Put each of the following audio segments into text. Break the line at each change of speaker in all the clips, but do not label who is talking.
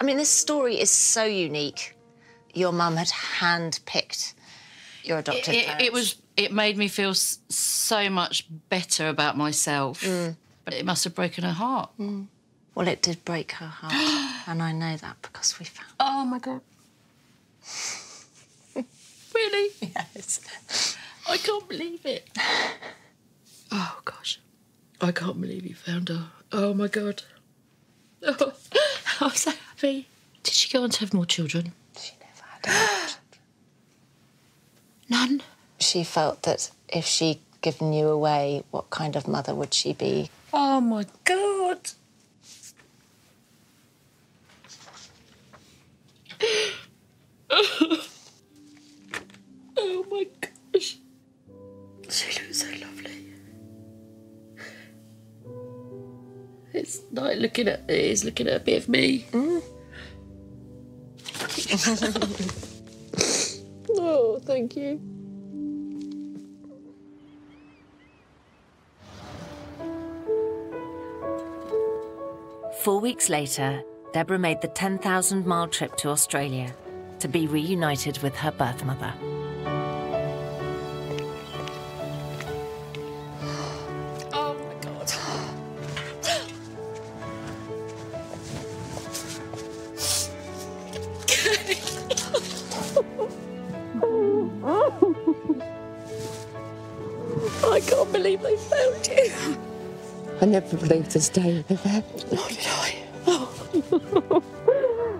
I mean, this story is so unique. Your mum had hand-picked your adopted
It,
parents.
it was. It made me feel so much better about myself. Mm. But it must have broken her heart. Mm.
Well, it did break her heart, and I know that because we found.
Oh my god. really?
Yes.
I can't believe it. Oh gosh. I can't believe you found her. Oh my god. Oh, I'm so Did she go on to have more children?
She never had any children.
None.
She felt that if she'd given you away, what kind of mother would she be?
Oh my god. oh my gosh. She looks so lovely. It's like looking at it is looking at a bit of me. Mm. oh, thank you.
Four weeks later, Deborah made the 10,000 mile trip to Australia to be reunited with her birth mother.
I can't believe they found you.
I never believed this day would have happened.
Nor did I.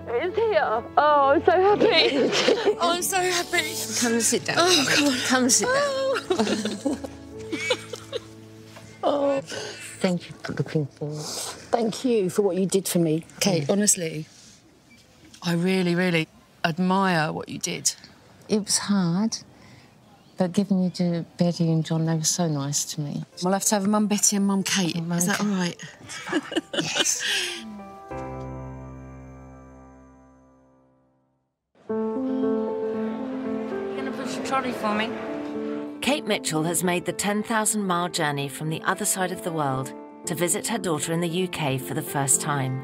It's here. Oh, I'm so happy. oh, I'm so happy.
Come and sit down.
Oh, come on.
Come and sit down.
Oh.
Thank you for looking forward.
Thank you for what you did for me.
Kate, honestly, I really, really admire what you did.
It was hard, but giving you to Betty and John, they were so nice to me.
We'll have to have Mum Betty and Mum Kate.
Mum
Is that
Kate.
all right?
Yes.
Gonna push a trolley for me? Kate Mitchell has made the 10,000 mile journey from the other side of the world to visit her daughter in the UK for the first time.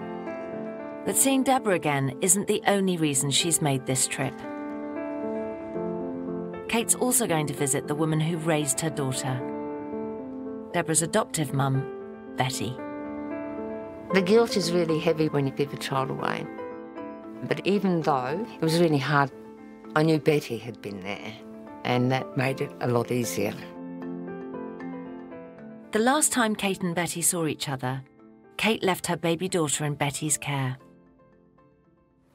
But seeing Deborah again isn't the only reason she's made this trip. Kate's also going to visit the woman who raised her daughter, Deborah's adoptive mum, Betty.
The guilt is really heavy when you give a child away. But even though it was really hard, I knew Betty had been there, and that made it a lot easier.
The last time Kate and Betty saw each other, Kate left her baby daughter in Betty's care.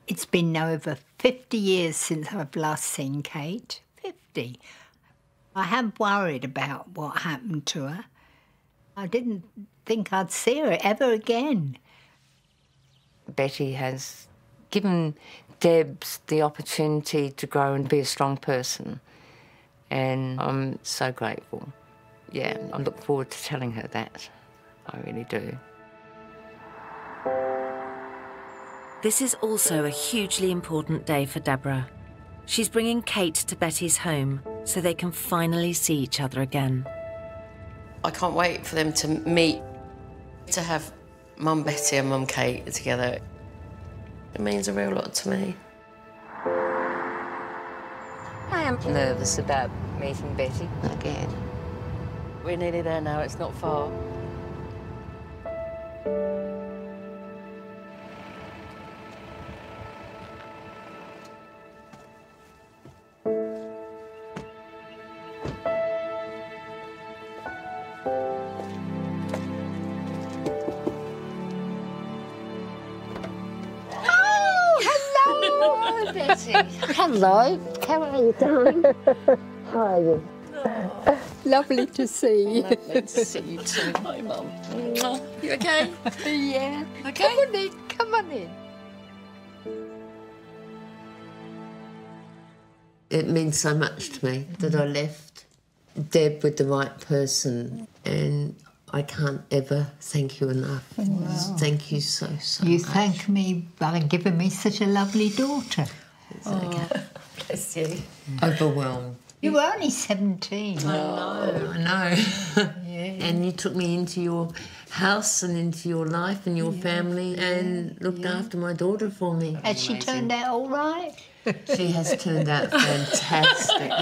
It's been over 50 years since I've last seen Kate. 50. I have worried about what happened to her. I didn't think I'd see her ever again.
Betty has given Debs the opportunity to grow and be a strong person, and I'm so grateful. Yeah, I look forward to telling her that. I really do.
This is also a hugely important day for Deborah. She's bringing Kate to Betty's home so they can finally see each other again.
I can't wait for them to meet, to have Mum Betty and Mum Kate together. It means a real lot to me.
I am nervous about meeting Betty again.
We're nearly there now, it's not far.
Hello, Hello. How are you doing? How are you?
Lovely to see you.
Lovely to see you too. Hi, Mum. You okay?
yeah.
Okay.
Come on in, come on in.
It means so much to me that I left Deb with the right person, and I can't ever thank you enough. Thank you so, so
You
much.
thank me by giving me such a lovely daughter. Oh.
Bless you.
Overwhelmed.
You were only 17.
I know. I know. yeah. And you took me into your house and into your life and your family and looked after my daughter for me.
Has she turned out all right?
She has turned out fantastic.